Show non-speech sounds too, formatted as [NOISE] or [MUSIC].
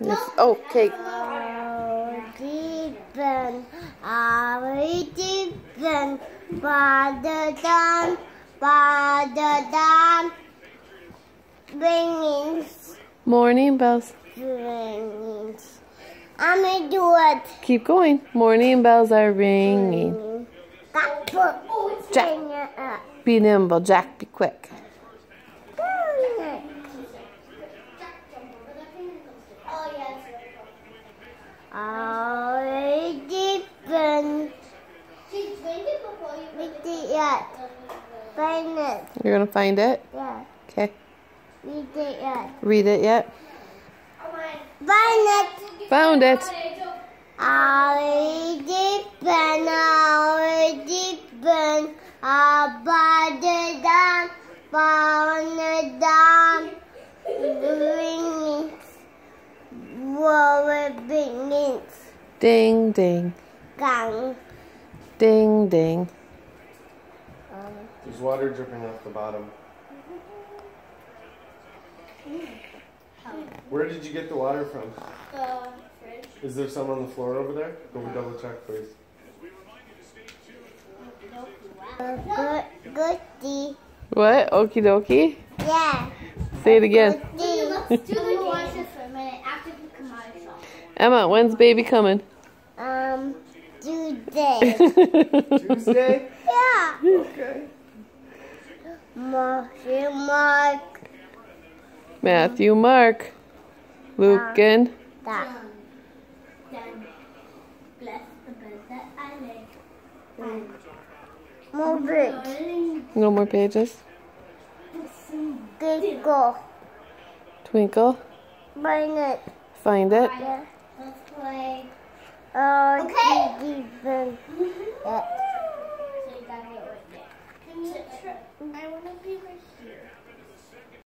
Yes. Oh, cake. Deepen, deepen, Father down, Father down, ringings, Morning bells. ringings. I'm gonna do it. Keep going. Morning bells are ringing. Ringing. Jack. Ring it up. Be nimble, Jack. Be quick. Our deepen, it. Find it. You're gonna find it. Yeah, Okay. Read it yet. Read it yet? Find it. Found it. Our deepen, our deepen, our body down, bound down, ringing, war ringing, Ding, ding. gang. Ding, ding. There's water dripping off the bottom. Where did you get the water from? Is there some on the floor over there? Go double check, please. Good, goodie. What? Okie dokie. Yeah. Say it again. Goodie. Let's do the watch this for a minute after we come out of shop. Emma, when's baby coming? Um, [LAUGHS] today. Tuesday? yeah. Okay. Marky Mark. Matthew, Mark, Luke, and That. Then bless the bed that I lay. Move it. No more pages. Giggle. Twinkle, Bring it. find it. Yeah. Let's play. Oh, Okay. deepen. Yeah. So you gotta get right there. Can you I wanna be right here.